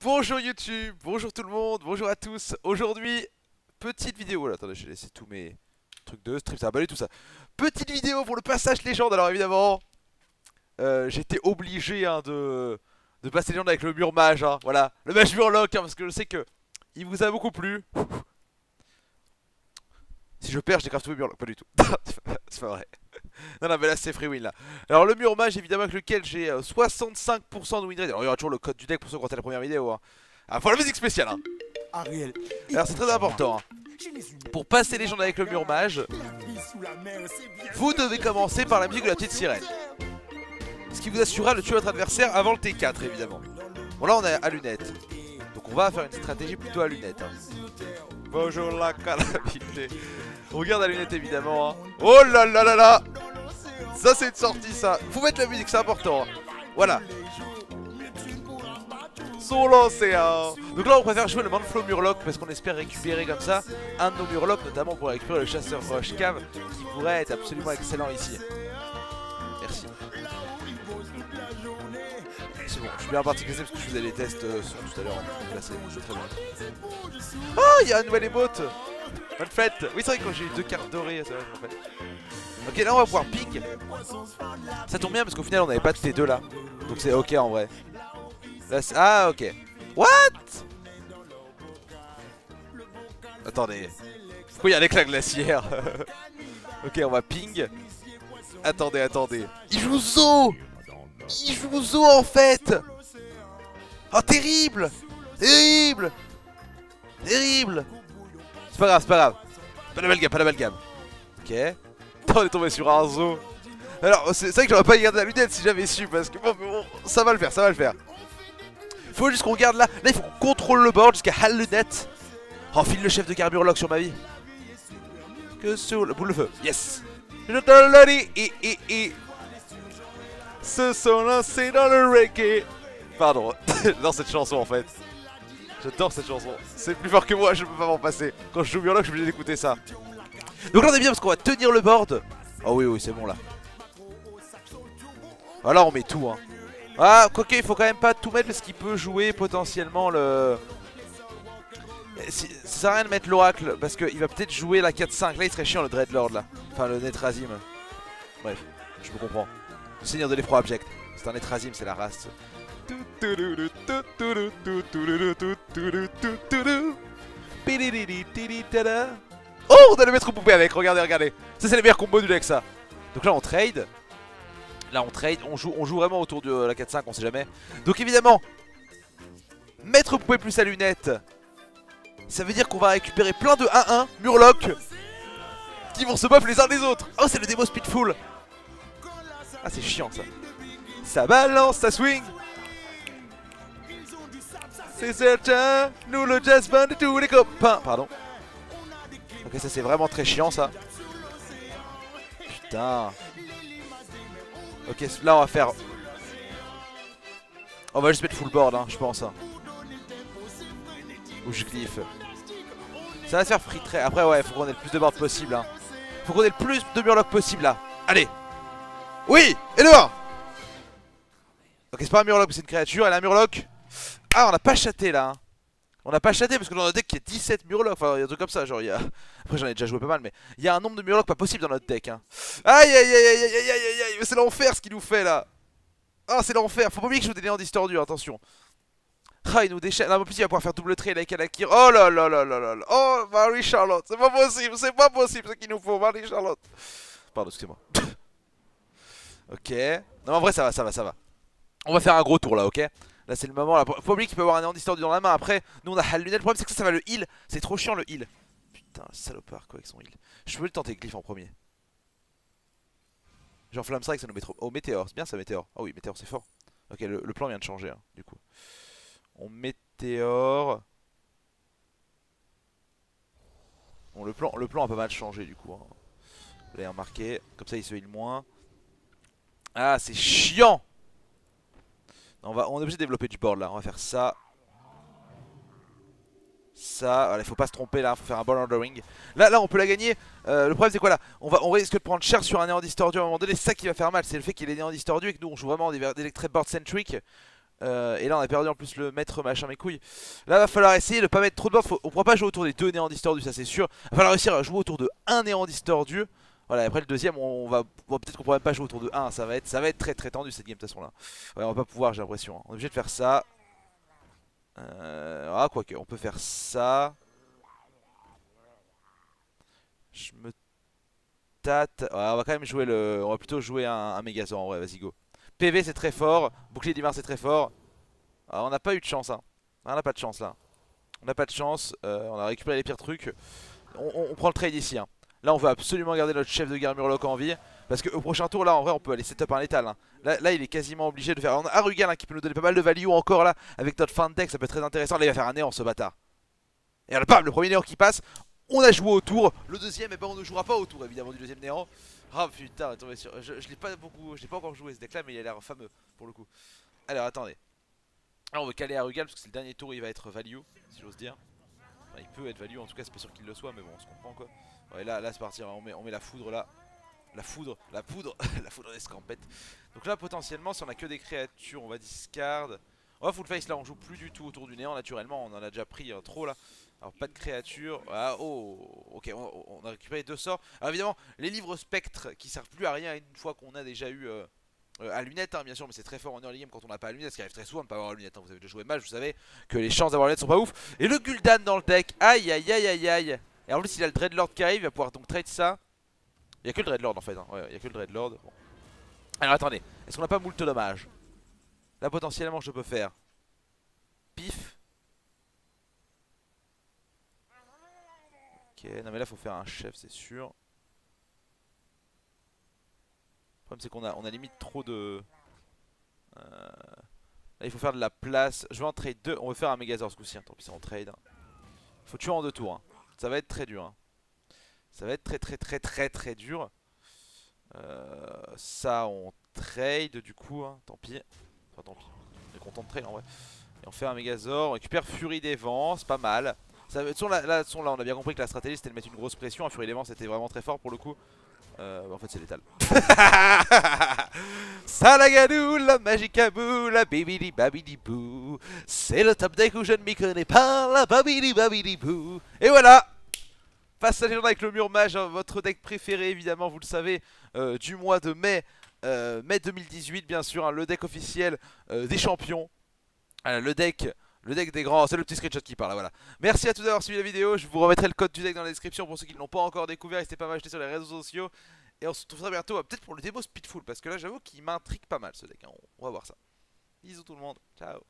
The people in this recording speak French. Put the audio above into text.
Bonjour YouTube, bonjour tout le monde, bonjour à tous. Aujourd'hui, petite vidéo. Là, attendez, j'ai laissé tous mes trucs de stream, ça a tout ça. Petite vidéo pour le passage légende. Alors évidemment, euh, j'étais obligé hein, de, passer légende avec le mur mage. hein. Voilà, le mage murloc, hein, parce que je sais que il vous a beaucoup plu. Si je perds, décrave tout le murloc, pas du tout. c'est pas vrai. Non, non, mais là c'est free win là. Alors le mur mage, évidemment, avec lequel j'ai euh, 65% de win rate. Alors il y aura toujours le code du deck pour ceux qui ont la première vidéo. Hein. Ah, faut la musique spéciale. Hein. Ariel. Alors c'est très important. hein. Pour passer les gens avec le mur mage, vous devez commencer par la musique de la petite sirène. Ce qui vous assurera de tuer votre adversaire avant le T4 évidemment. Bon là on est à lunettes. Donc on va faire une stratégie plutôt à lunettes. hein. Bonjour la calamité. On regarde à lunettes évidemment. hein. Oh là là là là Ça c'est une sortie ça. Faut mettre la musique, c'est important. hein. Voilà. Sur l'océan. Donc là on préfère jouer le Manflow Murloc parce qu'on espère récupérer comme ça un de nos Murlocs, notamment pour récupérer le chasseur Rush Cave qui pourrait être absolument excellent ici. Merci. C'est bon, je suis bien parti que parce que je faisais les tests euh, tout à l'heure. Là c'est bon, je très bien. Oh, il y a un nouvel emote Bonne fête Oui c'est vrai que quand j'ai eu deux cartes dorées, c'est vrai en fait. Ok là on va pouvoir ping. Ça tombe bien parce qu'au final on n'avait pas les deux là. Donc c'est ok en vrai. Ah ok. What? Attendez. Pourquoi il y a l'éclat glaciaire? Ok on va ping. Attendez, attendez. Il joue Zo Il joue Zo en fait Oh terrible Terrible Terrible C'est pas grave, c'est pas grave. Pas d'amalgame, pas d'amalgame. Ok. On est tombé sur un Zo. Alors c'est vrai que j'aurais pas gardé la lunette si j'avais su parce que bon, bon, ça va le faire, ça va le faire. Faut juste qu'on regarde là. Là il faut qu'on contrôle le board jusqu'à Hal lunette. Oh file le chef de Carburlock sur ma vie. Que sur le boule de feu. Yes. Je te le dis, et, et, et. Se sont lancés dans le reggae. Pardon, j'adore cette chanson en fait. J'adore cette chanson. C'est plus fort que moi, je peux pas m'en passer. Quand je joue Murloc, je suis obligé d'écouter ça. Donc là on est bien parce qu'on va tenir le board. Oh oui, oui, c'est bon là. Voilà, on met tout. Hein. Ah, quoique, il faut quand même pas tout mettre parce qu'il peut jouer potentiellement le. Ça sert à rien de mettre l'oracle parce qu'il va peut-être jouer la 4-5. Là, il serait chiant le Dreadlord là. Enfin, le Netrazim. Bref, je me comprends. Le seigneur de l'effroi abject. C'est un Netrazim, c'est la race. On a le maître poupée avec, regardez, regardez. Ça, c'est les meilleurs combos du deck, ça. Donc là, on trade. Là, on trade. On joue, on joue vraiment autour de la 4-5, on sait jamais. Donc évidemment, maître poupée plus sa lunette. Ça veut dire qu'on va récupérer plein de 1-1 Murloc qui vont se buff les uns des autres. Oh, c'est le démo Speedful. Ah, c'est chiant ça. Ça balance, ça swing. C'est certain, nous le jazz band de tous les copains. Pardon. Ok, ça c'est vraiment très chiant ça. Putain. Ok, là on va faire. On va juste mettre full board, hein, je pense. Hein. Ou je cliff. Ça va se faire free trade. Après, ouais, faut qu'on ait le plus de board possible. Hein. Faut qu'on ait le plus de murloc possible là. Allez. Oui Et le 1 Ok, c'est pas un murloc, c'est une créature. Elle a un murloc. Ah, on a pas chaté là. hein. On a pas chaté parce que dans notre deck il y a 17 murlocs. Enfin, il y a un truc comme ça. Genre, il y a. Après, j'en ai déjà joué pas mal, mais il y a un nombre de murlocs pas possible dans notre deck. Hein. Aïe aïe aïe aïe aïe aïe aïe aïe. C'est l'enfer ce qu'il nous fait là. Ah, c'est l'enfer. Faut pas oublier que je joue des néants distordus. Attention. Ah, il nous déchaîne. Ah, en plus, il va pouvoir faire double trade avec Alakir. Oh là là là là là là. Oh, Marie Charlotte. C'est pas possible. C'est pas possible ce qu'il nous faut, Marie Charlotte. Pardon, excusez-moi. ok. Non, en vrai, ça va, ça va, ça va. On va faire un gros tour là, ok? Là, c'est le moment. Là. Faut oublier qu'il peut avoir un néant dans la main. Après, nous, on a Hal Lunette. Le problème, c'est que ça, va le heal. C'est trop chiant le heal. Putain, salopard quoi avec son heal. Je peux le tenter Glyph en premier. Genre Flamme Strike, ça nous met trop. Oh, Météor, c'est bien ça, Météor. Ah oui, Météor, c'est fort. Ok, le, plan vient de changer, hein, du coup. On Météor. Bon, le plan, le plan a pas mal changé, du coup. Hein. Il est remarqué. Comme ça, il se heal moins. Ah, c'est chiant! On, va, on est obligé de développer du board là, on va faire ça. Ça, il faut pas se tromper là, faut faire un ball ordering. Là, là, on peut la gagner. Euh, le problème, c'est quoi là? On, risque de prendre cher sur un néant distordu à un moment donné. C'est ça qui va faire mal, c'est le fait qu'il est néant distordu et que nous on joue vraiment des, des très board centric. Euh, et là on a perdu en plus le maître machin mes couilles Là va falloir essayer de pas mettre trop de board On pourra pas jouer autour des deux néants distordus ça c'est sûr Va falloir réussir à jouer autour de un néant distordu Voilà après le deuxième on va Peut-être qu'on pourra même pas jouer autour de 1 ça va être très très tendu cette game de toute façon là Ouais on va pas pouvoir j'ai l'impression hein. On est obligé de faire ça euh... Ah quoique on peut faire ça Je me tâte ouais, On va quand même jouer le On va plutôt jouer un, un Megazord ouais vas-y go PV c'est très fort, bouclier d'hiver c'est très fort. Ah, on n'a pas eu de chance hein. On n'a pas de chance là. On n'a pas de chance, euh, on a récupéré les pires trucs. On, prend le trade ici. Hein. Là on veut absolument garder notre chef de guerre Murloc en vie. Parce qu'au prochain tour là en vrai on peut aller setup un létal. Hein. Là, il est quasiment obligé de faire. A Arugal qui peut nous donner pas mal de value encore là. Avec notre fin de deck ça peut être très intéressant. Là il va faire un néant ce bâtard. Et là bam le premier néant qui passe. On a joué au tour. Le deuxième et eh ben on ne jouera pas au tour évidemment du deuxième néant. Oh, putain, je, l'ai pas beaucoup, encore joué ce deck là, mais il a l'air fameux pour le coup. Alors attendez. Alors on veut caler Arugal parce que c'est le dernier tour, il va être value, si j'ose dire. Il peut être value, en tout cas c'est pas sûr qu'il le soit, mais bon, on se comprend quoi. Ouais, là, là c'est parti, on met, on met la foudre là. La foudre, la poudre, la foudre d'escampette. Donc là potentiellement, si on a que des créatures, on va discard. Va full face là, on joue plus du tout autour du néant naturellement, on en a déjà pris euh, trop là. Alors pas de créatures. Ah oh ok on, a récupéré deux sorts. Alors évidemment les livres spectres qui servent plus à rien une fois qu'on a déjà eu euh, euh, à lunettes hein, bien sûr mais c'est très fort en early game quand on n'a pas à lunettes, ce qui arrive très souvent de ne pas avoir à lunettes. Hein. Vous avez déjà joué mal, vous savez que les chances d'avoir lunettes sont pas ouf. Et le Gul'dan dans le deck, aïe aïe aïe aïe aïe. Et en plus il a le Dreadlord qui arrive, il va pouvoir donc trade ça. Il n'y a que le Dreadlord en fait, hein. ouais, il y a que le Dreadlord. Alors attendez, est-ce qu'on n'a pas moult dommage Là potentiellement je peux faire pif Ok, non mais là faut faire un chef c'est sûr. Le problème c'est qu'on a, on a limite trop de... Euh, là il faut faire de la place. Je vais en trade 2, on veut faire un Megazord ce coup-ci, hein. tant pis c'est en trade. Faut tuer en deux tours, hein. ça va être très dur. Hein. Ça va être très très très très très dur. Euh, ça on trade du coup, tant pis. Enfin tant pis, on est content de trade en vrai. Et on fait un Megazord, on récupère Furie des Vents, c'est pas mal. Ça, là, là, là, on a bien compris que la stratégie c'était de mettre une grosse pression. Un Fury d'éléments c'était vraiment très fort pour le coup. Euh, en fait, c'est létal. Salagadou, la magicabou, la bibidi babidi bou. C'est le top deck où je ne m'y connais pas, la babidi babidi bou. Et voilà! Face à avec le mur mage, hein, votre deck préféré évidemment, vous le savez, euh, du mois de mai, euh, mai 2018 bien sûr, hein, le deck officiel des champions. le deck le deck des grands, c'est le petit screenshot qui parle, voilà. Merci à tous d'avoir suivi la vidéo, je vous remettrai le code du deck dans la description pour ceux qui ne l'ont pas encore découvert, n'hésitez pas à m'acheter sur les réseaux sociaux. Et on se retrouve très bientôt, peut-être pour le démo Speedful, parce que là j'avoue qu'il m'intrigue pas mal ce deck, hein. on va voir ça. Bisous tout le monde, ciao